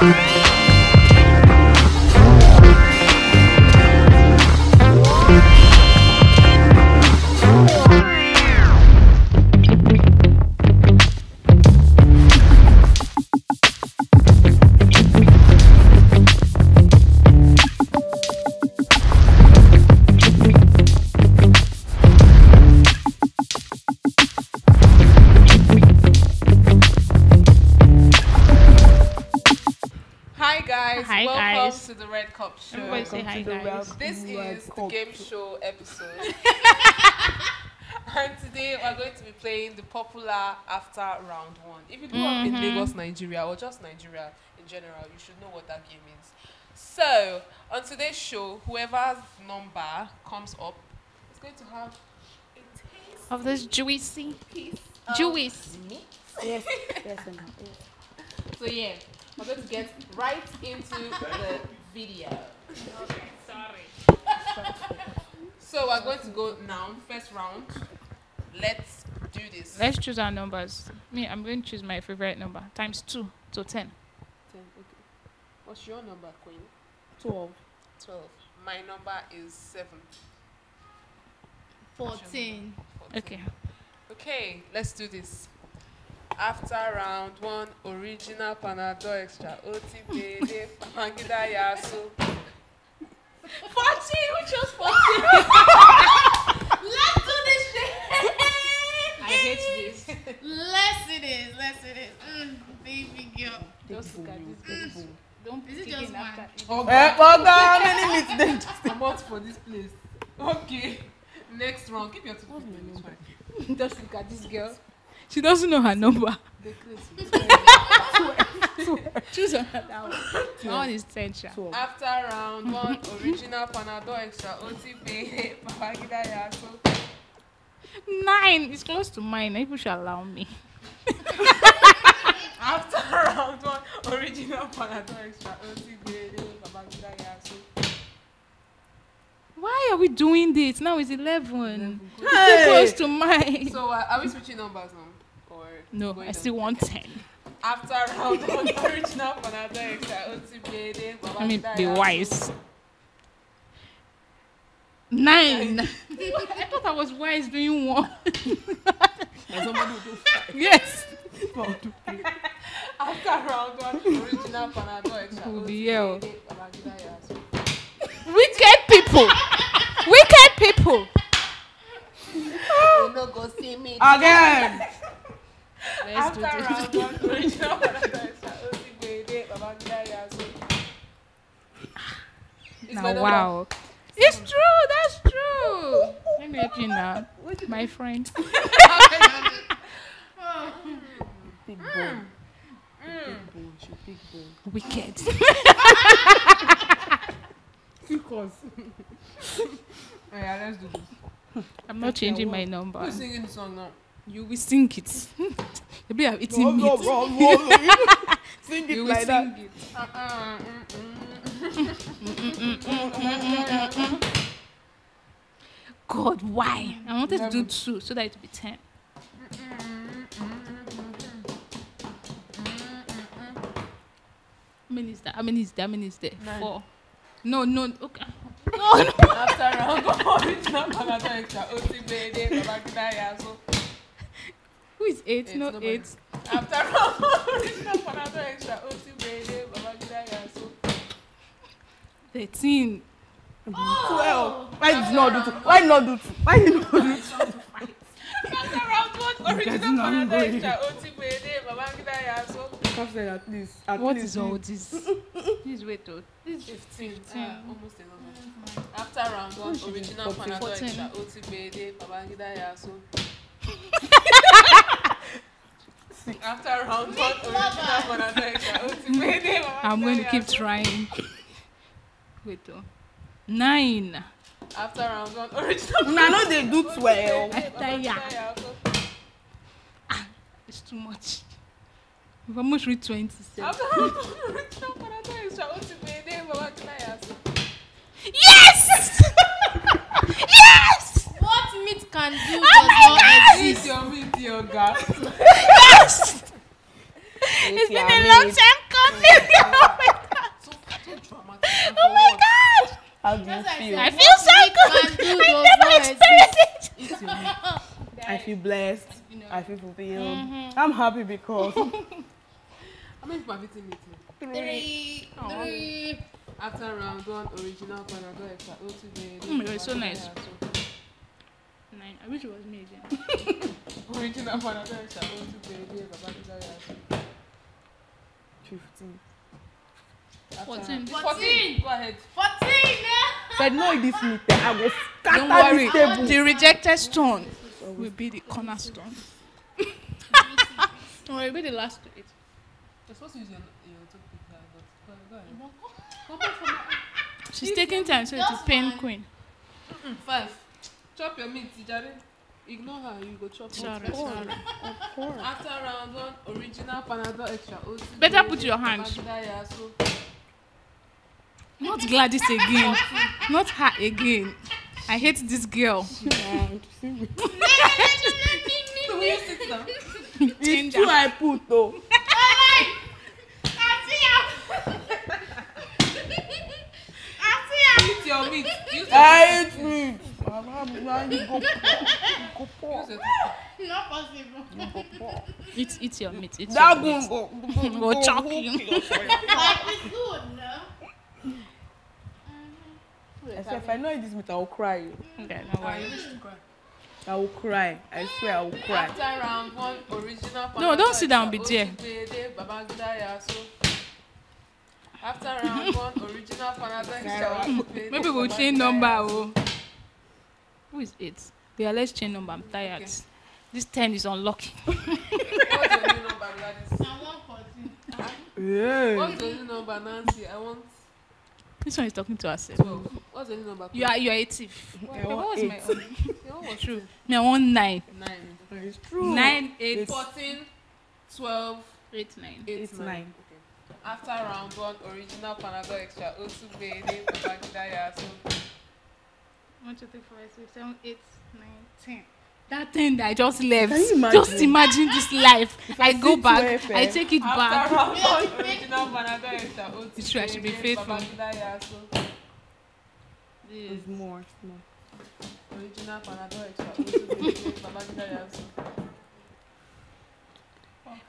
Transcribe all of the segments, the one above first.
Hi to the Red Cup Show. Everybody say hi, guys. This Red is the game Show. show episode. and today we're going to be playing the popular after round one. If you grew up in Mhm. Lagos, Nigeria, or just Nigeria in general, you should know what that game is. So, on today's show, whoever's number comes up is going to have Of this juicy, piece of juice. Yes, yes, and yes. So yeah, we're going to get right into the video. Sorry. So we're going to go now. First round. Let's do this. Let's choose our numbers. Me, I'm going to choose my favorite number times two to ten. Ten, okay. What's your number, Queen? Twelve. Twelve. My number is seven. 14. 14. Okay. Okay, let's do this. After round one, original Panadol extra. OTP, Mangida Yasu. 14? Who chose 14? Let's do this shit. I hate this. Let's do this. Let's do this. Mm, baby girl. Just look at this. Take Don't Is it kick just in one? after each- Oh, Eh, well, how many minutes? I'm out for this place. Okay. Next round. Keep your two my it's number? fine. Just look at this girl. She doesn't know her number. The crazy. Choose another one. My one is ten. sha. After round one, original Panadol extra OTP, Babangida Yasu. Nine. It's close to mine. People should allow me. After round one, original Panadol extra OTP, Babangida Yasu. Why are we doing this? Now it's eleven. It's Hey! too close to mine. So uh, are we switching numbers now? Or No, going I down? still want ten. After round one, original Panadol extra OTP, Babangida Let me be wise. Nine. I thought I was wise doing one. And somebody will do five. yes. One, two, three. After round one, original Panadol extra Oh, OTP, yeah. Babangida Wicked people. Wicked people. You no go see me. Again. Let's do After round this. one, original Panadol extra OTP, Babangida Yasu. It's my Now, wow. It's true. That's true. Let me help you now, my friend. Big bone. Big bone. She big bone. Wicked. Because. Oh, yeah, let's do this. I'm not changing my number. Who's singing the song now? You will sing it. Maybe uh, I'm eating no, meat. no, no. Sing it You will like sing that. it. Uh-uh. God, why? I wanted to do two so that it would be ten. How many is that? How many is there? How many is there? Nine. Four. No, no. Okay. No, no. After round one, original Panadol extra OTP, Babangida Yasu. Who is eight? Eight, no, nobody. eight. After round one, original Panadol extra OTP, Babangida Yasu. Thirteen. Twelve. Why did you not do two? Why not do two? Why did you not do two? After round one, original getting Panadol angry. extra OTP, Babangida Yasu. I've said at least. At What least is all this? Please wait, though. This is 15. Fifteen. Uh, almost enough. After round one, original Fourteen. Panadol Fourteen. extra OTP, Babangida Yasu. After round one, original Panadol extra OTP, Babangida I'm going to keep trying. Wait, though. Nine. After round one, original Una no dey do twelve. I tell ya. Yasu. Ah, it's too much. We've almost reached 27. After round one, original Panadol extra OTP, Babangida Yasu. Yes! yes! meat can do oh does not exist. Your meat, your yes! it's been a long time coming. Oh, oh my god! How do you feel? I feel so good. I never experienced it. I feel blessed. I feel fulfilled. Mm-hmm. I'm happy because. How many people have eaten meat? Three. Three. After round one, original panadol extra. Oh, my god, it's so nice. So Yaso. Nine. I wish it was me again. Original Panadol extra. O two baby. Baba Gida Yaso. 15. After Fourteen. round- Fourteen. Go ahead. Fourteen. eh? Said no, this meat. I will Don't scatter worry. this table. The rejected stone will be the cornerstone. Don't worry, it'll be the last to it. You're supposed to use your, your toothpick now, but go ahead. Go ahead. Come back for She's taking time so it's a pain queen. Five. Chop your meat, Tijari. Ignore her, you go chop sorry. Of course. After round one, original Panadol extra. O two Better put your hand. Not Gladys again. Not her again. I hate this girl. It's her. I put though. Eat your meat. Use your meat. Now you go go pour. Use your Not possible. You go pour. Eat, eat your meat. Eat That your meat. go go Go chop you. Like it's good, no? Except if I know this meat, I will cry. Okay, no Ah, worries. wish to cry. I will cry. I swear I will cry. After round one, original No, don't sit down, be there. After round one, original Panadol Maybe we'll change number. Oh. Who is it? Yeah, let's change number. I'm tired. Okay. This 10 is unlucky. What's your new number, Gladys? I want fourteen. Yeah. What's your new number, Nancy? I want This one is talking to herself. 12. What's your new number? You are you are a thief. What, I what was my eight. own? Your own was True. Me, I want nine. 9. It's true. Nine, eight, It's- 14, 12, eight, nine. 8, It's 9. nine. Okay. After round one, original Panadol extra. Otubede, Babangida Yaso. one, two, three, four, five, six, seven, eight, nine, ten. That ten that I just left. Can you imagine? Just imagine this life. If I, I go back, FM, I take it back. it's true, I should be faithful. There is more, it's more.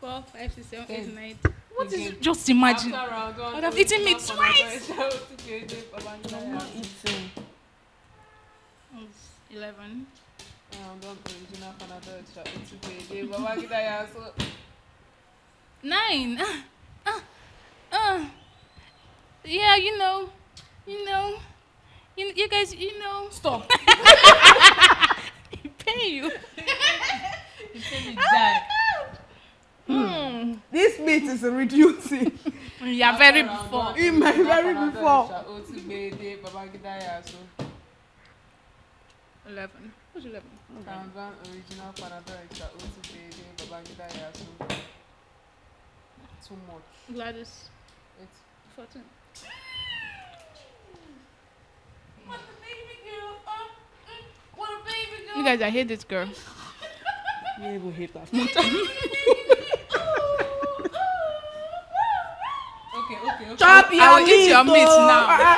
Four, five, six, seven, eight, nine. What it? Just imagine. I'd have eaten me twice. I'm not eating. 11. 9. Uh, uh, uh. Yeah, you know. You know. You, you guys, you know. Stop. He pay you. He said it oh Hmm. This meat is reducing. you are very before. In my very before extra. Otubede, Babangida Yaso. Eleven. Who's eleven? Round one, original Panadol extra. Otubede, Babangida Yaso. Too much. Gladys. It's Fourteen. What a baby girl. Oh, what a baby girl. You guys, I hate this girl. You even hate that. Okay, okay, okay. Chop your I will eat meat, your meat now.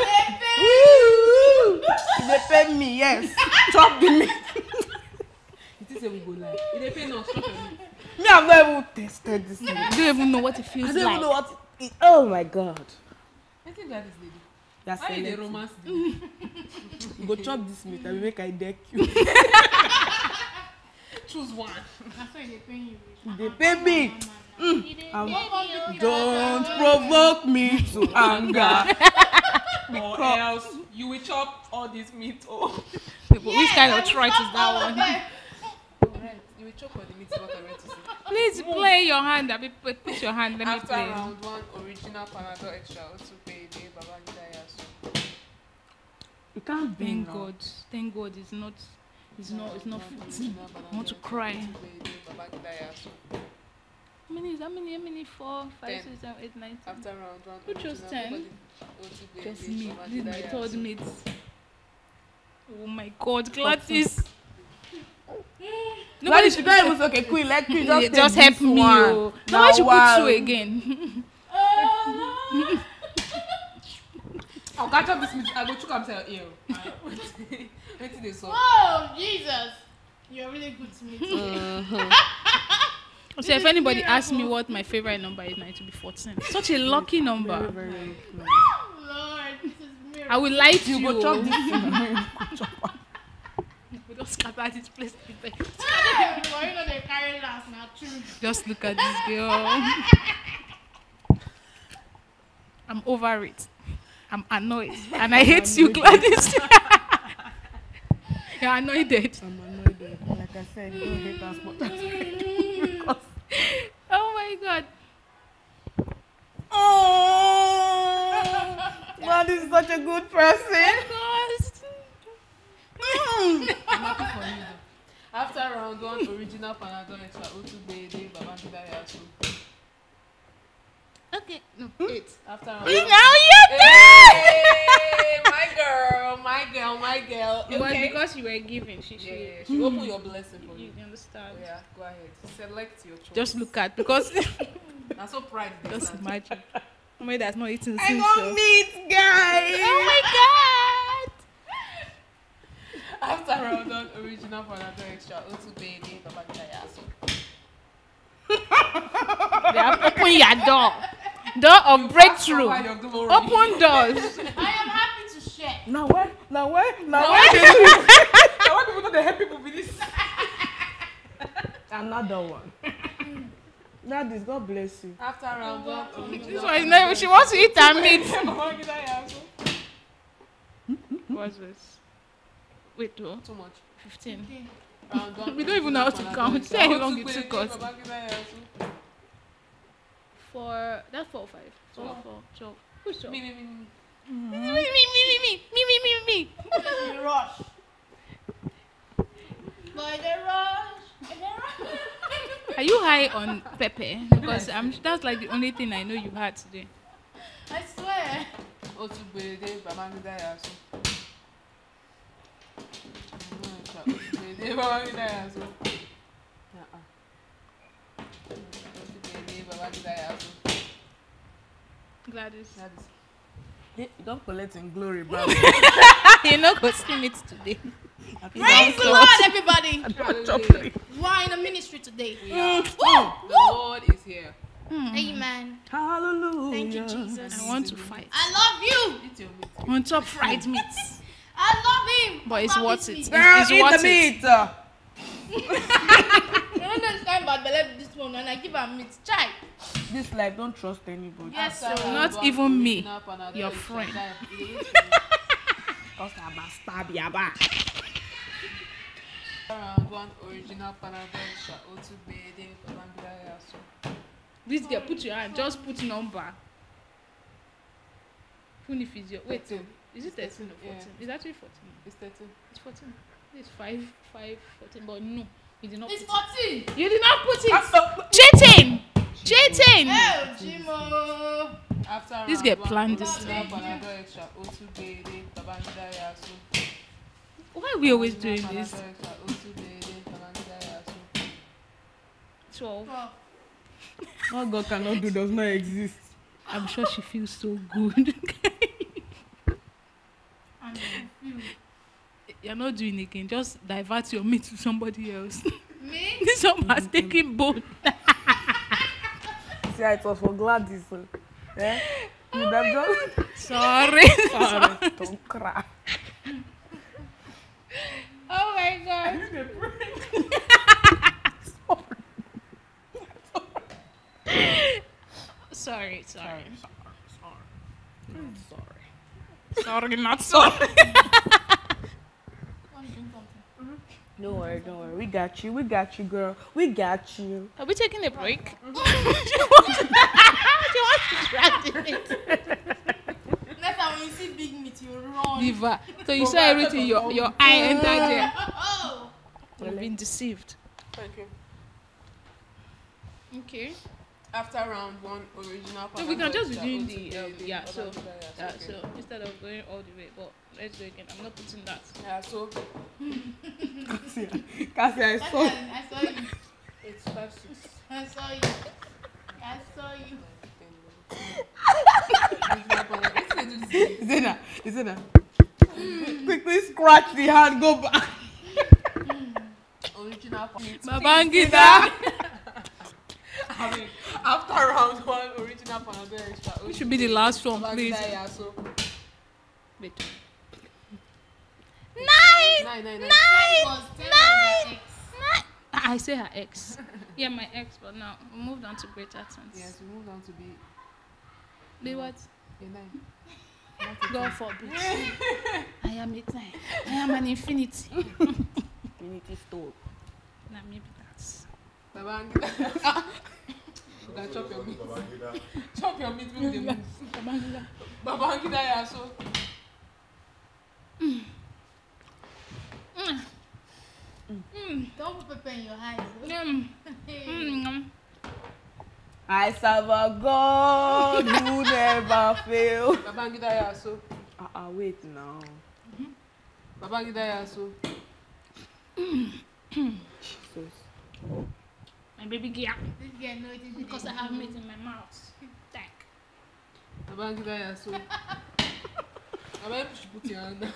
Woo! They pay me, yes. Chop the meat. It is a we go depends on chop your meat. Me, I've not even tasted this meat. I don't even know what it I feels don't like. even know what it. Oh my god. I think that is lady. That's Why you dey romance You go chop this meat and make I deck you. Choose one. That's why they pay you. They pay me. Mm. Um, Don't don't provoke me to anger. Or else you will chop all this meat. Oh. Which kind of choice is that one? You will chop all the meat. is What I meant to say. Please play your hand. Abi, put put your hand. Let me play. After round one, original Panadol extra. Otubede, Babangida Yaso. You can't be Thank now. God. Thank God. It's not. It's not. It's not. Round one, fitting. original I want to cry. extra. Otubede, Babangida Yaso. How many? How many? How many? Four, five, Ten. six, seven, eight, nine, ten. After round one, Who chose 10? Nobody. Otubede, Just me. This is Babangida my third mate. Oh my God, Gladys. Nobody should not even okay, Queen. Let Queen just, Yeah, just help me. Oh. No, Now I should one. put two again. oh, I'll catch up this meeting. I go chook am say ear. Wetin wetin dey sup? Oh, Jesus. You're really good to me. Mm. So if anybody asks me what my favorite number is, now it will be 14. Such a lucky number. Very Oh, Lord. This is. I will lie to you. You go chop this thing. We don't scatter this place. today. Hey, boy, you know they carry last now, true. Just look at this girl. I'm over it. I'm annoyed. And I hate you, Gladys. You're annoyed. I'm annoyed. Like I said, you don't hate as much as because Oh my god. Oh, this is such a good person. Ghost. I'm happy for you though. After round one, original Panadol extra Otu Gbede Babangida Yasu. Okay. No, hmm? eight. After round Now you're Hey, my girl, my girl, my girl. It was because you were giving. She, Yeah, she, yeah, she open hmm. your blessing for you you. understand. Yeah, go ahead. Select your choice. Just look at because I'm so proud. of just this. imagine. Somebody that's not eating I since. got so- meat, guys. Oh my god. After round one, original Panadol extra Otu Gbede Babangida Yasu. They have opened your door. Door of breakthrough. Power your glory. Open doors. I am happy to share. Now where? Now where? Now Now where? why they do it? Now why people know they help people with this? Another one. Daddies, God bless you. After round one, This one is not, she wants to eat her meat. Hmm? What's this? Wait, though. Too much. 15. Round one, We don't even know how to count. Panadol See how extra long Otu it Gbede took us. Babangida Four. That's four or five. Four, Four. four. Twelve. Who's twelve? Mm-hmm. Me, me, me, me. Me, me, me, me, me, me, me, me, me. Let me rush. Boy, they rush. They rush. Are you high on pepper? Because I'm, that's like the only thing I know you had today. I swear. Otu Gbede Babangida Yasu. Otu Gbede Babangida Yasu. can't. Gladys. Gladys. Hey, don't collect in glory, bro. You're not going it today. Praise the Lord, everybody. Why in the ministry today. Yeah. Mm. Oh, the. Lord is here. Mm. Amen. Hallelujah. Thank you, Jesus. I want to fight. I love you. On top fried meat. I love him. But it's worth it. It's, it's worth it. You know this bad belle this one and I give her meat. Chai. This life, don't trust anybody. Yes, sir. round Not even me, your friend. Cause I'm a stab ya back. Round one, original Babangida. This girl, put your hand. Just put number. Even if it's your. Wait, Thirteen. is it 13 or Yeah. 14? It's actually 14. It's 13. It's 14. It's 5, 5, 14. But no, you did not It's put 14. it. You did not put it. Ah, Cheating! Cheating! Oh, Jimo. After This one, planned this Yasu. Why are we always doing this? Panadol extra Otu Gbede Babangida Yasu. 12. Oh, What God cannot do does not exist. I'm sure she feels so good. You're not doing it again. Just divert your meat to somebody else. Me? this one has taken bone. See, it was for Gladys. uh. Eh? You would have just. Sorry. Sorry, don't cry. oh my god. Sorry, sorry. Sorry, sorry. sorry. Want to drink Don't worry, don't worry. We got you. We got you, girl. We got you. Are we taking a break? she wants to drag the. Next time when you see big meat, you run. Liver. So you saw everything, your, your eye entered there. Oh. You've been deceived. Thank you. Okay. After round one, original So we can just be extra the, um, Gbede yeah, so, Babangida yeah, Okay. so instead of going all the way, but let's do it again. I'm not putting that. Yeah, so Cassie, Cassie, I saw. fine. I saw you. it's five, six, I saw you. I saw you. nine, ten, eleven. Original Panadol- Wetin dey do this thing? Zena, Is it that? Quickly scratch the hand, go back. Original for Babangida. I mean, after round one, original Panadol extra. It should be the last one, please. Babangida Yaso. Wait. Nine, nine, nine. Ten was ten was her. I say her ex. Yeah, my ex, but now we moved on to greater things. Yes, we moved on to be Be what? a nine. God forbid. I am a time. I am an infinity. Unity store. Now maybe that's. Can chop your meat. Chop your meat with the move. Babangida. Babangida Yaso. Don't put pepper in your eyes. Mm. Mm. I serve a God who never fail. Babangida Yaso. Ah, uh, uh, wait now. Babangida Yaso. Jesus. My baby girl. This girl know it is Because I have meat in my mouth. Thank. Babangida Yaso. I bet you should put your hand down.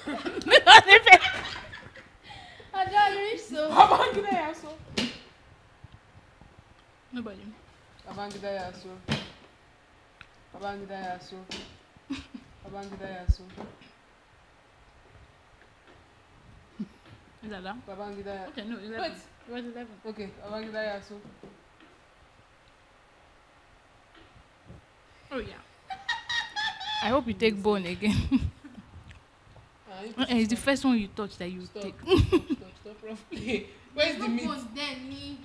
I don't reach so. Babangida Yaso. Nobody. Babangida Yaso. Babangida Yaso. Babangida Yaso. Is that that? Babangida Yaso. Okay, no, 11. Wait. It was 11. Okay, Babangida Yaso. Oh, yeah. I hope you take bone again. Uh, it's the first one you touch that you Stop. take. Stop, stop, stop roughly. Where's the no meat? bones then me.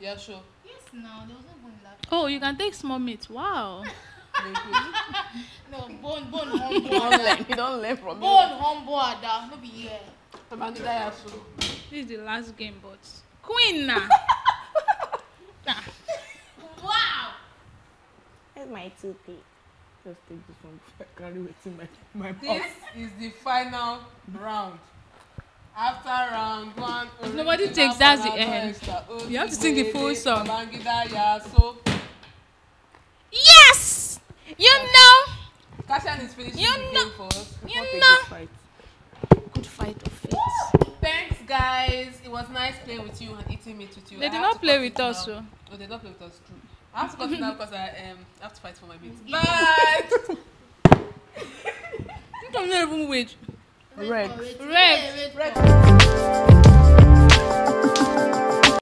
Yeah, sure. Yes, no, there was no bone left. Oh, you can take small meat. Wow. No, bone, bone, humble. You don't learn. You don't from me. bone, humble, Ada. No be here. Babangida Yaso. This is the last game, but Queen now. Wow. Where's my toothpick? Just take this one before I carry it in my, my This mouth. is the final round. After round one, nobody takes, that's the end. You have to sing the full song. Yes! You know. Kashan is finishing You the know- game for us. You know. good fight. Good fight of faith. Thanks, guys. It was nice playing with you and eating meat with you. They I did not play with it us, so. Oh, they did not play with us. True. I have to cut it now because I um have to fight for my meat. Bye. You don't even wait. Red. Red. Red. Red. Red.